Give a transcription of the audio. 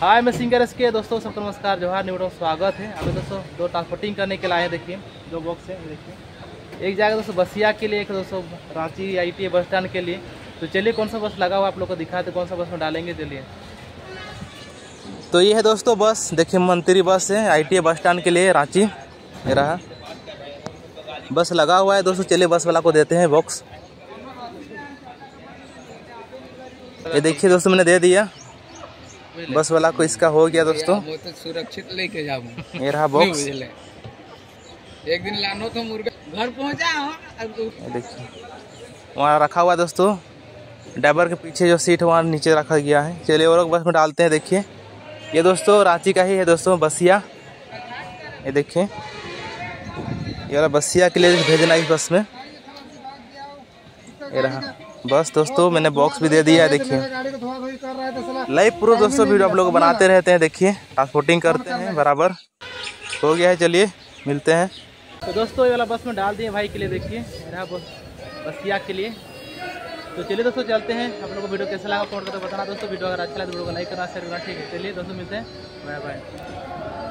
हाय, मैं singer S के। दोस्तों, सबको नमस्कार, जोहार न्यूडो स्वागत है। अभी दोस्तों, दो ट्रांसपोर्टिंग करने के लिए हैं, देखिए, दो बॉक्स है देखिए। एक जाएगा दोस्तों, बसिया के लिए, एक दोस्तों, रांची आई बस स्टैंड के लिए। तो चलिए, कौन सा बस लगा हुआ आप लोग को दिखाते कौन सा बस में डालेंगे, चलिए। तो ये है दोस्तों बस, देखिए, मंत्री बस है आई बस स्टैंड के लिए, रांची, ये रहा। बस लगा हुआ है, दोस्तों, चलिए, बस वाला को देते हैं बॉक्स ये देखिए, दोस्तों, मैंने दे दिया। बस वाला को इसका हो गया दोस्तों। तो सुरक्षित लेके जाऊँ। ये रहा बॉक्स एक दिन लानो तो मुर्गा घर पहुँचा देखिए। वहाँ रखा हुआ दोस्तों। ड्राइवर के पीछे जो सीट वहाँ नीचे रखा गया है। चलिए और बस में डालते हैं देखिए। ये दोस्तों रांची का ही है दोस्तों बसिया। ये देखिए। ये वाला बसिया के लिए भेजना है इस बस में। ये रहा। बस दोस्तों, मैंने बॉक्स भी दे दिया है देखिए। लाइव प्रूफ दोस्तों वीडियो आप लोग बनाते रहते हैं, देखिए। ट्रांसपोर्टिंग करते हैं, बराबर। हो गया है, चलिए, मिलते हैं। तो दोस्तों, ये वाला बस में डाल दिए भाई के लिए, देखिए। मेरा बस, बसिया के लिए। तो चलिए दोस्तों, चलते हैं। आप लोगों को वीडियो कैसा लगा, कमेंट करके बताना। दोस्तों वीडियो अगर अच्छा लगे तो वीडियो को लाइक करना शेयर करना, ठीक है। चलिए दोस्तों, मिलते हैं। Bye bye